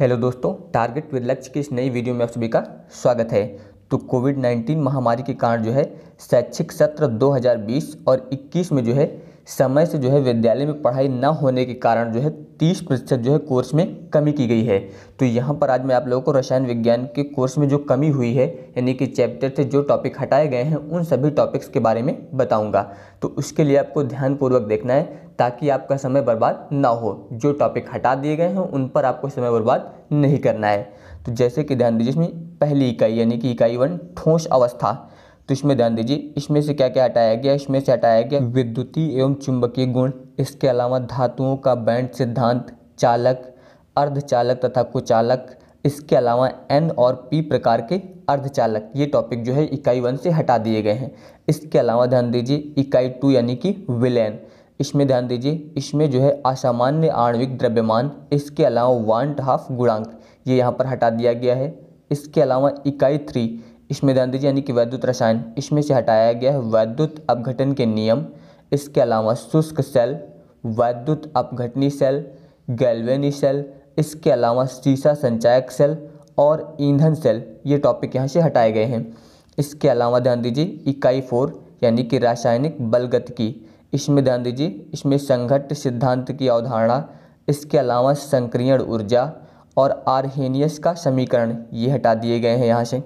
Hello दोस्तों target with लक्ष्य की इस नई वीडियो में आप सभी का स्वागत है। तो कोविड 19 महामारी के कारण जो है, शैक्षिक सत्र 2020 और 21 में जो है, समय से जो है विद्यालय में पढ़ाई न होने के कारण जो है 30 प्रतिशत जो है कोर्स में कमी की गई है। तो यहाँ पर आज मैं आप लोगों को रसायन विज्ञान के कोर्स में जो कमी हुई है, यानी कि चैप्टर से जो टॉपिक हटाए गए हैं, उन सभी टॉपिक्स के बारे में बताऊँगा। तो उसके लिए आपको ध्यानपूर्वक देखना है, ताकि आपका समय बर्बाद ना हो। जो टॉपिक हटा दिए गए हैं, उन पर आपको समय बर्बाद नहीं करना है। तो जैसे कि ध्यान दीजिए इसमें पहली इकाई, यानी कि इकाई वन, ठोस अवस्था। तो इसमें ध्यान दीजिए, इसमें से क्या क्या हटाया गया, इसमें से हटाया गया विद्युतीय एवं चुंबकीय गुण। इसके अलावा धातुओं का बैंड सिद्धांत, चालक, अर्धचालक तथा कुचालक, इसके अलावा एन और पी प्रकार के अर्धचालक। ये टॉपिक जो है इकाई वन से हटा दिए गए हैं। इसके अलावा ध्यान दीजिए इकाई टू यानी कि विलेन इसमें ध्यान दीजिए, इसमें जो है असामान्य आणविक द्रव्यमान, इसके अलावा वन हाफ़ गुणांक, ये यहाँ पर हटा दिया गया है। इसके अलावा इकाई थ्री इसमें ध्यान दीजिए यानी कि वैद्युत रसायन, इसमें से हटाया गया है वैद्युत अपघटन के नियम। इसके अलावा शुष्क सेल वैद्युत अपघटनी सेल, गैल्वेनी सेल, इसके अलावा सीसा संचायक सेल और ईंधन सेल, ये टॉपिक यहाँ से हटाए गए हैं। इसके अलावा ध्यान दीजिए इकाई फोर, यानी कि रासायनिक बलगत की। इसमें ध्यान दीजिए, इसमें संघट्ट सिद्धांत की अवधारणा, इसके अलावा संक्रियण ऊर्जा और आर्हेनियस का समीकरण, ये हटा दिए गए हैं यहाँ से।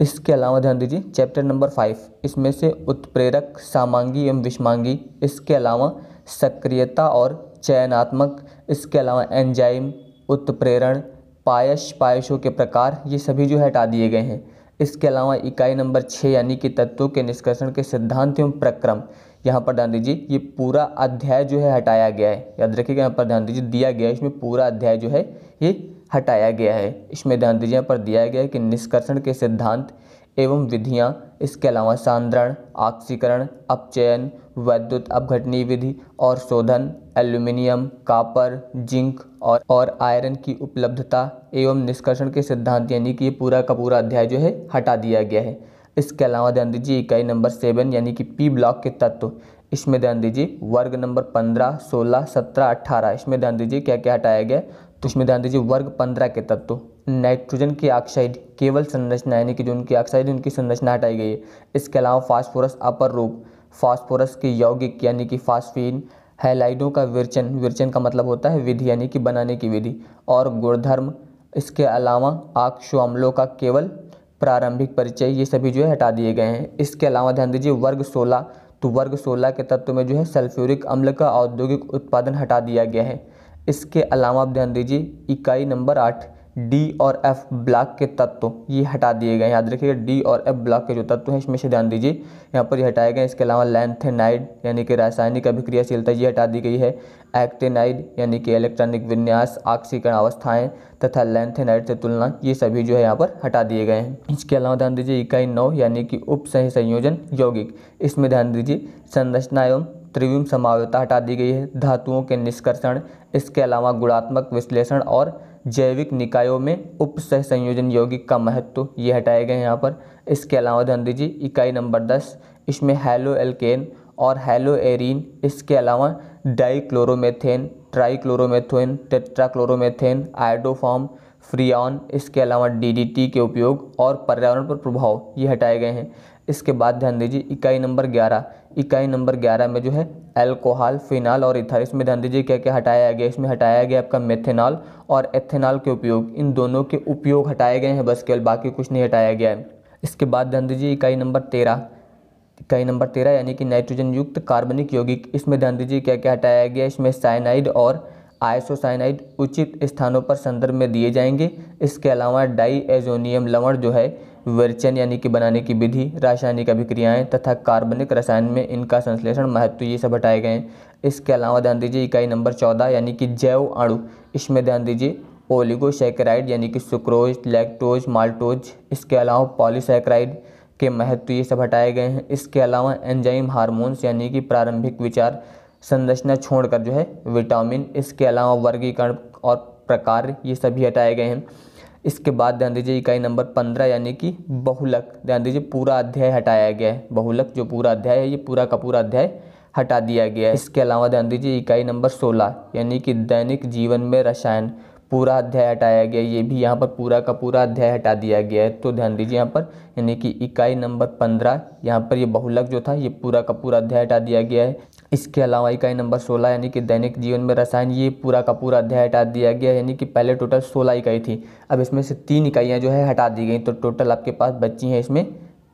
इसके अलावा ध्यान दीजिए चैप्टर नंबर फाइव इसमें से उत्प्रेरक, सामांगी एवं विषमांगी, इसके अलावा सक्रियता और चयनात्मक। इसके अलावा एंजाइम, उत्प्रेरण, पायश, पायशों के प्रकार, ये सभी जो हटा दिए गए हैं। इसके अलावा इकाई नंबर छः यानी कि तत्वों के निष्कर्षण के सिद्धांत एवं प्रक्रम। यहाँ पर ध्यान दीजिए, ये पूरा अध्याय जो है हटाया गया है। याद रखिएगा, यहाँ पर ध्यान दीजिए, दिया गया है, इसमें पूरा अध्याय जो है, ये हटाया गया है। इसमें ध्यान दीजिए, यहाँ पर दिया गया है कि निष्कर्षण के सिद्धांत एवं विधियाँ। इसके अलावा सांद्रण ऑक्सीकरण अपचयन, वैद्युत अपघटनी विधि और शोधन, एल्यूमिनियम, कापर, जिंक और और आयरन की उपलब्धता एवं निष्कर्षण के सिद्धांत यानी कि ये पूरा का पूरा अध्याय जो है हटा दिया गया है। इसके अलावा ध्यान दीजिए इकाई नंबर सेवन यानी कि पी ब्लॉक के तत्व। इसमें ध्यान दीजिए वर्ग नंबर पंद्रह, सोलह, सत्रह अट्ठारह इसमें ध्यान दीजिए क्या क्या हटाया गया? तो इसमें ध्यान दीजिए वर्ग पंद्रह के तत्व। नाइट्रोजन की ऑक्साइड केवल संरचना, यानी कि जो उनकी ऑक्साइड उनकी संरचना हटाई गई है। इसके अलावा फास्फोरस अपर रूप, फास्फोरस के यौगिक, यानी कि फास्फीन, हैलाइडों का विरचन विरचन का मतलब होता है विधि, यानी कि बनाने की विधि, और गुणधर्म, इसके अलावा आक्षु अम्लों का केवल प्रारंभिक परिचय, ये सभी जो है हटा दिए गए हैं। इसके अलावा ध्यान दीजिए, वर्ग 16 तो वर्ग 16 के तत्व में जो है सल्फ्यूरिक अम्ल का औद्योगिक उत्पादन हटा दिया गया है। इसके अलावा आप ध्यान दीजिए, इकाई नंबर आठ डी और एफ़ ब्लॉक के तत्व ये हटा दिए गए याद रखिएगा, डी और एफ़ ब्लॉक के जो तत्व हैं, इसमें से ध्यान दीजिए। यहाँ पर ये हटाए गए इसके अलावा लेंथेनाइड यानी कि रासायनिक अभिक्रियाशीलता, ये हटा दी गई है। एक्टेनाइड यानी कि इलेक्ट्रॉनिक विन्यास ऑक्सीकरण अवस्थाएँ तथा लेंथेनाइड से तुलना, ये सभी जो है यहाँ पर हटा दिए गए हैं। इसके अलावा ध्यान दीजिए, इकाई नौ, यानी कि उप संयोजन यौगिक। इसमें ध्यान दीजिए, संरचना एवं त्रिविम समावता हटा दी गई है। धातुओं के निष्कर्षण, इसके अलावा गुणात्मक विश्लेषण और जैविक निकायों में उप सह संयोजन यौगिक का महत्व ये हटाए गए यहाँ पर। इसके अलावा ध्यान दीजिए, इकाई नंबर दस, इसमें हैलो एल्केन और हैलो एरीन इसके अलावा डाईक्लोरोमेथेन ट्राईक्लोरोमेथेन टेट्राक्लोरोमेथेन आयोडोफॉर्म फ्रियान इसके अलावा डीडीटी के उपयोग और पर्यावरण पर प्रभाव ये हटाए गए हैं। इसके बाद ध्यान दीजिए, इकाई नंबर ग्यारह इकाई नंबर ग्यारह में जो है एल्कोहल फिनाल और इथर इसमें ध्यान दीजिए क्या क्या हटाया गया इसमें हटाया गया आपका मेथेनॉल और एथेनॉल के उपयोग। इन दोनों के उपयोग हटाए गए हैं बस, केवल बाकी कुछ नहीं हटाया गया है। इसके बाद ध्यान दीजिए इकाई नंबर तेरह। इकाई नंबर तेरह यानी कि नाइट्रोजन युक्त कार्बनिक यौगिक। इसमें ध्यान दीजिए क्या क्या हटाया गया इसमें साइनाइड और आइसोसाइनाइड उचित स्थानों पर संदर्भ में दिए जाएँगे। इसके अलावा डाई एजोनियम लवण जो है वर्चन यानी कि बनाने की विधि, रासायनिक अभिक्रियाएँ तथा कार्बनिक रसायन में इनका संश्लेषण महत्व ये सब हटाए गए हैं। इसके अलावा ध्यान दीजिए इकाई नंबर चौदह यानी कि जैव अणु। इसमें ध्यान दीजिए ओलिगोसैकेराइड यानी कि सुक्रोज, लैक्टोज, माल्टोज, इसके अलावा पॉलीसैकेराइड के महत्व ये सब हटाए गए हैं। इसके अलावा एंजाइम हार्मोन्स यानी कि प्रारंभिक विचार संरचना छोड़कर जो है विटामिन, इसके अलावा वर्गीकरण और प्रकार ये सभी हटाए गए हैं। इसके बाद ध्यान दीजिए इकाई नंबर पंद्रह, यानी कि बहुलक। ध्यान दीजिए पूरा अध्याय हटाया गया है। बहुलक जो पूरा अध्याय है, ये पूरा का पूरा अध्याय हटा दिया गया है। इसके अलावा ध्यान दीजिए इकाई नंबर सोलह, यानी कि दैनिक जीवन में रसायन पूरा अध्याय हटाया गया ये भी यहाँ पर पूरा का पूरा अध्याय हटा दिया गया है। तो ध्यान दीजिए यहाँ पर, यानी कि इकाई नंबर पंद्रह, यहाँ पर ये बहुलक जो था, ये पूरा का पूरा अध्याय हटा दिया गया है। इसके अलावा इकाई नंबर सोलह, यानी कि दैनिक जीवन में रसायन, ये पूरा का पूरा अध्याय हटा दिया गया यानी कि पहले टोटल सोलह इकाई थी। अब इसमें से तीन इकाइयाँ जो है हटा दी गई तो टोटल आपके पास बच्ची हैं इसमें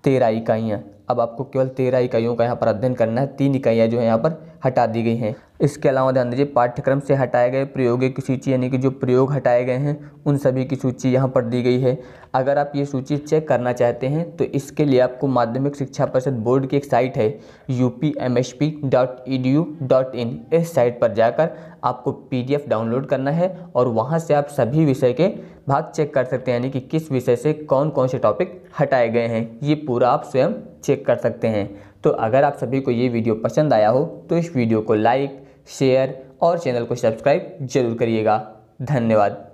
तेरह इकाइयाँ। अब आपको केवल तेरह इकाइयों का यहाँ पर अध्ययन करना है, तीन इकाइयाँ जो है यहाँ पर हटा दी गई हैं। इसके अलावा ध्यान दीजिए पाठ्यक्रम से हटाए गए प्रयोगों की सूची, यानी कि जो प्रयोग हटाए गए हैं, उन सभी की सूची यहाँ पर दी गई है। अगर आप ये सूची चेक करना चाहते हैं तो इसके लिए आपको माध्यमिक शिक्षा परिषद बोर्ड की एक साइट है U P M H P dot E D U dot in इस साइट पर जाकर आपको पी डी एफ़ डाउनलोड करना है और वहाँ से आप सभी विषय के भाग चेक कर सकते हैं, यानी कि किस विषय से कौन कौन से टॉपिक हटाए गए हैं। ये पूरा आप स्वयं चेक कर सकते हैं। तो अगर आप सभी को ये वीडियो पसंद आया हो तो इस वीडियो को लाइक शेयर और चैनल को सब्सक्राइब ज़रूर करिएगा। धन्यवाद।